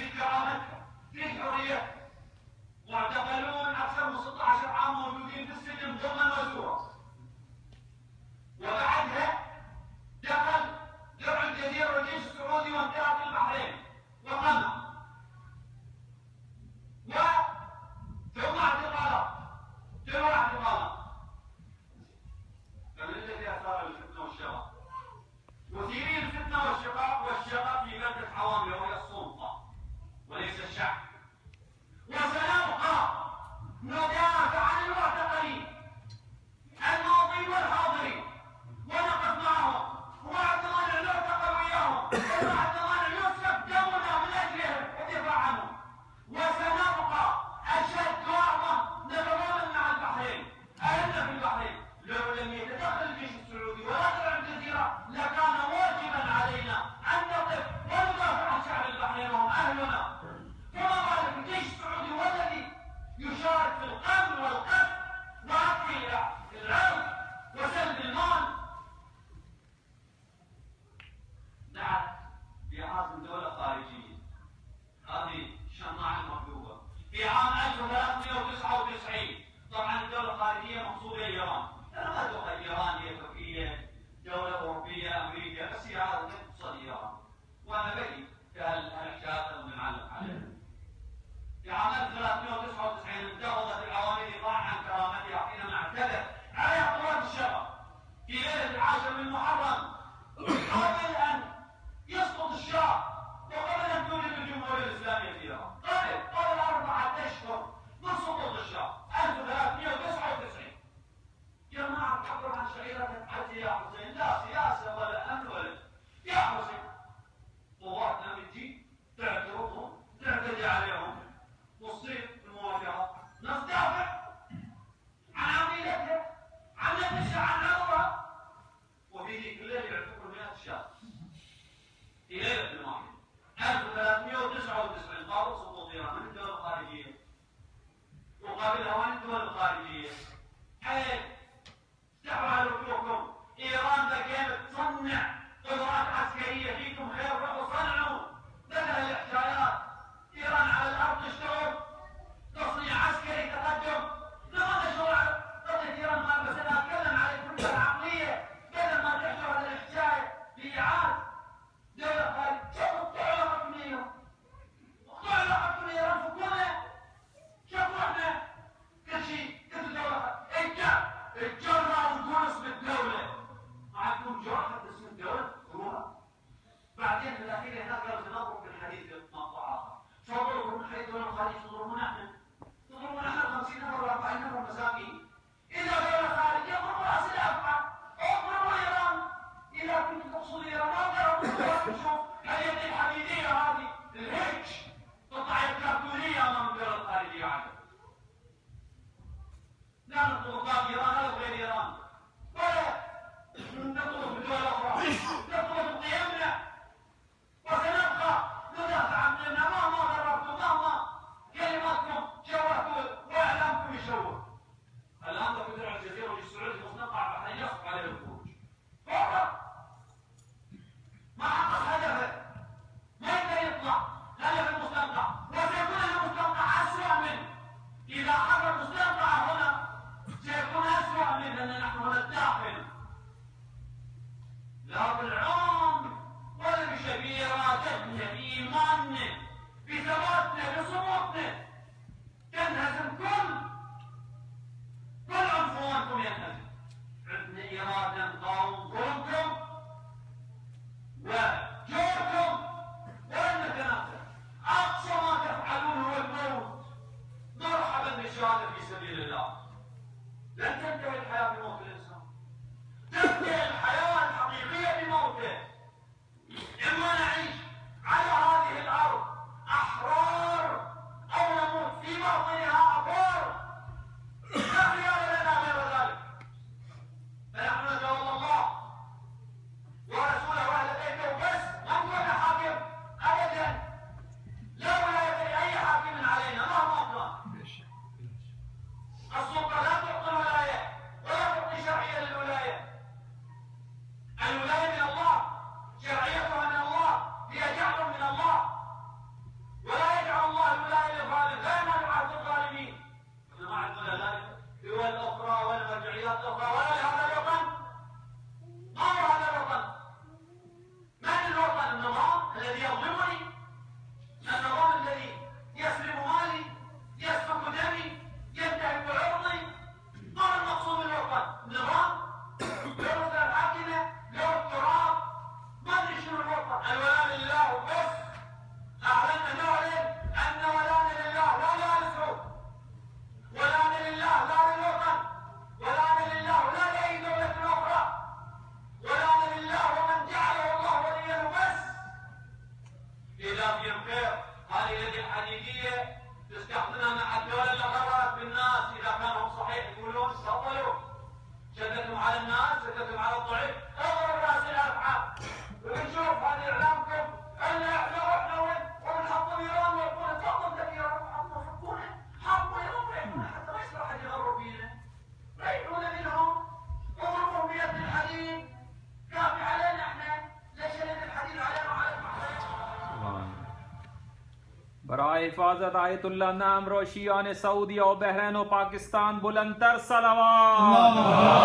தீர்க்கான தீர்க்கக்கூடிய ايران ضباط ايران أو غير ايران ولا نطلب دول أخرى نطلب قيمنا وسنبقى ندافع عن مهما ضربتم مهما كلماتكم جواتكم واعلامكم يشوه الان الشهادة في سبيل الله. لن تنتهي الحياة بموت الإنسان. تنتهي الحياة الحقيقية بموته. إما نعيش على هذه الأرض أحرار أو نموت في موطنها الاختلاف خير هذه اليد الحديدية تستخدمها مع الدول اللي بالناس إذا كانوا صحيح يقولون تفضلوا شدتهم على الناس شدتهم على الضعيف. برائے حفاظت آیت اللہ نمر و شیعیان سعودی و بحرین و پاکستان بلند تر بلند تر صلوات